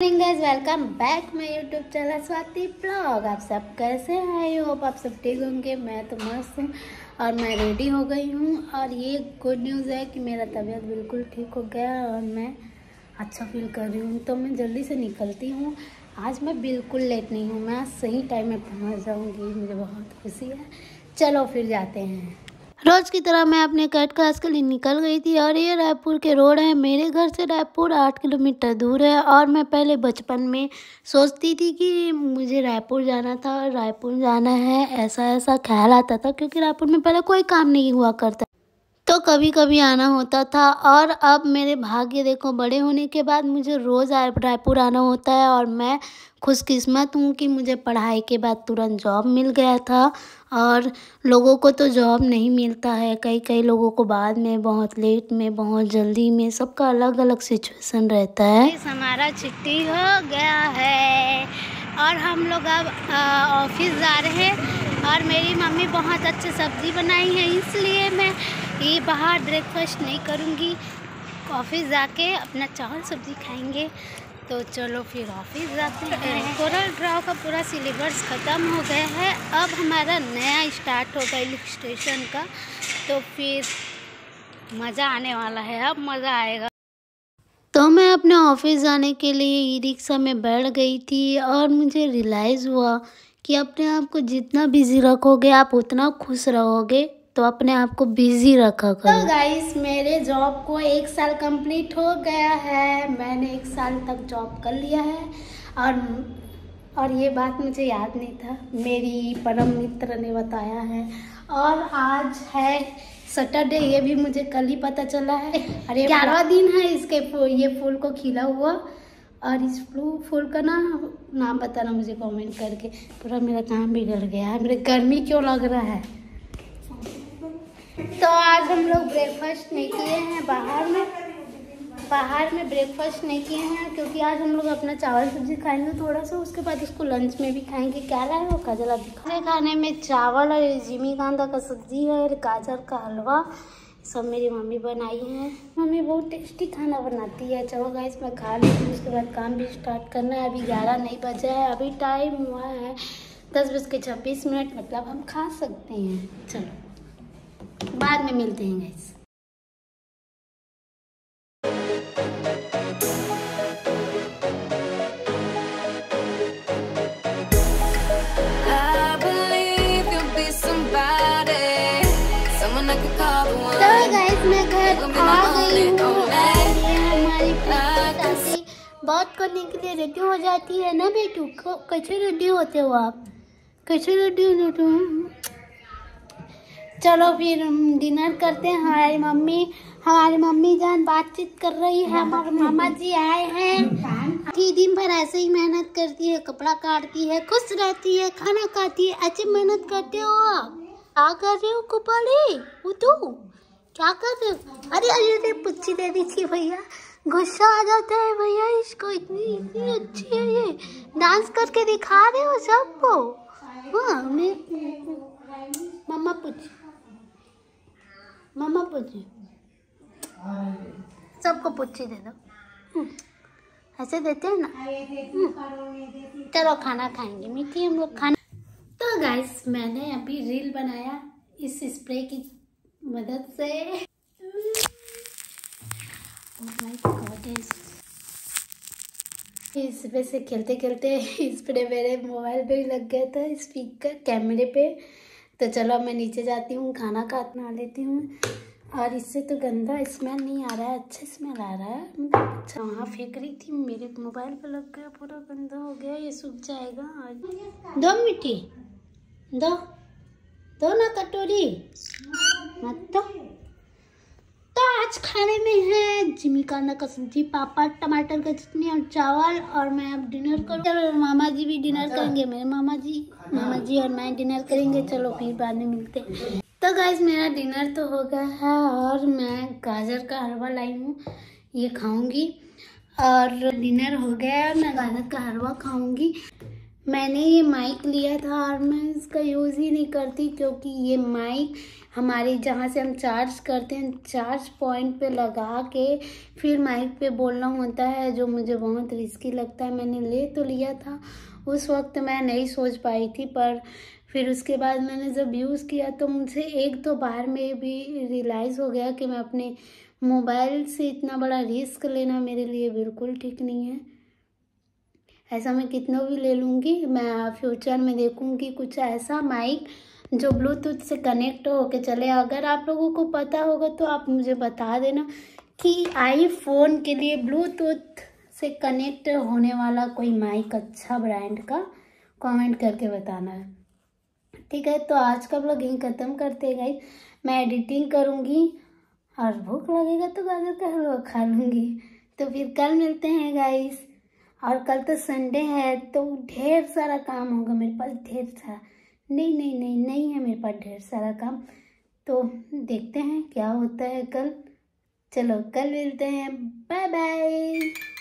Guys welcome back my YouTube channel Swati blog आप सब कैसे हैं? आई होप आप सब ठीक होंगे। मैं तो मस्त हूँ और मैं रेडी हो गई हूँ। और ये गुड न्यूज़ है कि मेरा तबीयत बिल्कुल ठीक हो गया और मैं अच्छा फील कर रही हूँ। तो मैं जल्दी से निकलती हूँ। आज मैं बिल्कुल लेट नहीं हूँ। मैं सही टाइम में पहुँच जाऊँगी। मुझे बहुत खुशी है। चलो फिर जाते हैं। रोज की तरह मैं अपने कट क्लास के लिए निकल गई थी और ये रायपुर के रोड है। मेरे घर से रायपुर आठ किलोमीटर दूर है और मैं पहले बचपन में सोचती थी कि मुझे रायपुर जाना था और रायपुर जाना है। ऐसा ऐसा ख्याल आता था क्योंकि रायपुर में पहले कोई काम नहीं हुआ करता। कभी कभी आना होता था और अब मेरे भाग्य देखो बड़े होने के बाद मुझे रोज़ रायपुर आना होता है और मैं खुशकिस्मत हूँ कि मुझे पढ़ाई के बाद तुरंत जॉब मिल गया था और लोगों को तो जॉब नहीं मिलता है। कई कई लोगों को बाद में, बहुत लेट में, बहुत जल्दी में सबका अलग अलग सिचुएशन रहता है। हमारा छुट्टी हो गया है और हम लोग अब ऑफ़िस जा रहे हैं। और मेरी मम्मी बहुत अच्छी सब्ज़ी बनाई है इसलिए मैं ये बाहर ब्रेकफास्ट नहीं करूँगी। ऑफ़िस जाके अपना चावल सब्ज़ी खाएँगे। तो चलो फिर ऑफ़िस जाते हैं। कोरल ड्राव का पूरा सिलेबस ख़त्म हो गया है। अब हमारा नया स्टार्ट होगा इलिस्ट्रेशन का। तो फिर मज़ा आने वाला है। अब मज़ा आएगा। तो मैं अपने ऑफ़िस जाने के लिए ई रिक्शा में बैठ गई थी और मुझे रियलाइज़ हुआ कि अपने आप को जितना बिज़ी रखोगे, आप उतना खुश रहोगे तो अपने आप को बिज़ी रखा करो। तो गाइस, मेरे जॉब को एक साल कंप्लीट हो गया है। मैंने एक साल तक जॉब कर लिया है। और और ये बात मुझे याद नहीं था। मेरी परम मित्र ने बताया है। और आज है सैटरडे ये भी मुझे कल ही पता चला है। अरे ग्यारह दिन है इसके ये फूल को खिला हुआ। और इस फ्लू फूल का ना नाम बताना मुझे कमेंट करके। पूरा मेरा काम बिगड़ गया है। मेरे गर्मी क्यों लग रहा है? तो आज हम लोग ब्रेकफास्ट नहीं किए हैं बाहर में। बाहर में ब्रेकफास्ट नहीं किए हैं, क्योंकि आज हम लोग अपना चावल सब्ज़ी खाएँगे थोड़ा सा, उसके बाद उसको लंच में भी खाएँगे। क्या है वो काजल अभी खाने में चावल और जिमी कांदा का सब्ज़ी है और गाजर का हलवा, सब मेरी मम्मी बनाई है। मम्मी बहुत टेस्टी खाना बनाती है। चलो गाइस मैं खा लेती हूँ, उसके बाद काम भी स्टार्ट करना है। अभी ग्यारह नहीं बजे है, अभी टाइम हुआ है दस बज के छब्बीस मिनट मतलब हम खा सकते हैं। चलो, बाद में मिलते हैं गाइस बात करने के लिए रेडी हो जाती है ना बेटू? कैसे रेडी होते हो आप? कैसे रेडी हो तुम चलो फिर हम डिनर करते हैं। हमारी मम्मी हमारी मम्मी जान बातचीत कर रही है। हमारे मामा जी आए हैं। कि दिन भर ऐसे ही मेहनत करती है कपड़ा काटती है खुश रहती है खाना खाती है। अच्छी मेहनत करते हो आप? क्या कर रहे हो कुपाली? वो तू? क्या कर रहे हो? अरे अरे अरे पुच्छी दे दीजिए भैया। गुस्सा आ जाता है भैया इसको इतनी इतनी अच्छी है ये। डांस करके दिखा रहे हो सबको? हाँ मैं मम्मा पूछ। मम्मा पूछे। सबको पूछी दे दो। हम्म, ऐसे देते हैं ना? हम्म, चलो खाना खाएँगे। मीठी हम लोग खाना तो गाइस मैंने अभी रील बनाया इस स्प्रे की मदद से। इस पे से खेलते खेलते स्प्रे मेरे मोबाइल पे लग गया था स्पीकर कैमरे पे। तो चलो मैं नीचे जाती हूँ, खाना खा बना लेती हूँ। और इससे तो गंदा स्मेल नहीं आ रहा है अच्छा स्मेल आ रहा है। अच्छा वहाँ फेंक रही थी, मेरे मोबाइल पे लग गया, पूरा गंदा हो गया, ये सूख जाएगा। दो मिट्टी दो। दो ना कटोरी। मत दो तो आज खाने में है जिमी कांदा का सब्ज़ी पापा टमाटर का चटनी और चावल और मैं अब डिनर करूँ। मामा जी भी डिनर करेंगे मेरे मामा जी मामा जी और मैं डिनर करेंगे। चलो फिर बाद में मिलते हैं। तो गैस मेरा डिनर तो हो गया है और मैं गाजर का हलवा लाई हूँ ये खाऊँगी। और डिनर हो गया है मैं गाजर का हलवा खाऊँगी। मैंने ये माइक लिया था और मैं इसका यूज़ ही नहीं करती क्योंकि ये माइक हमारे जहाँ से हम चार्ज करते हैं चार्ज पॉइंट पे लगा के फिर माइक पे बोलना होता है जो मुझे बहुत रिस्की लगता है। मैंने ले तो लिया था। उस वक्त मैं नहीं सोच पाई थी, पर फिर उसके बाद मैंने जब यूज़ किया तो मुझे एक दो बार में भी रियलाइज़ हो गया कि मैं अपने मोबाइल से इतना बड़ा रिस्क लेना मेरे लिए बिल्कुल ठीक नहीं है। ऐसा मैं कितनों भी ले लूँगी, मैं फ्यूचर में देखूँगी कुछ ऐसा माइक जो ब्लूटूथ से कनेक्ट हो के चले। अगर आप लोगों को पता होगा तो आप मुझे बता देना कि आईफोन के लिए ब्लूटूथ से कनेक्ट होने वाला कोई माइक अच्छा ब्रांड का कमेंट करके बताना है। ठीक है तो आज का ब्लॉग यहीं ख़त्म करते हैं गाइस मैं एडिटिंग करूँगी और भूख लगेगा तो गाजर का हलवा खा लूँगी। तो फिर कल मिलते हैं गाइस और कल तो संडे है तो ढेर सारा काम होगा मेरे पास, ढेर सारा। नहीं नहीं नहीं नहीं है मेरे पास ढेर सारा काम। तो देखते हैं क्या होता है कल। चलो, कल मिलते हैं। Bye bye